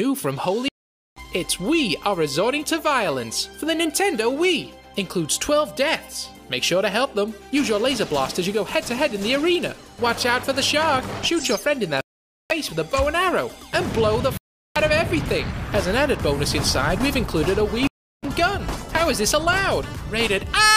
new from Holy. It's Wii Are Resorting to Violence for the Nintendo Wii. Includes 12 deaths. Make sure to help them. Use your laser blast as you go head to head in the arena. Watch out for the shark. Shoot your friend in their face with a bow and arrow. And blow the out of everything. As an added bonus inside, we've included a Wii gun. How is this allowed? Rated R.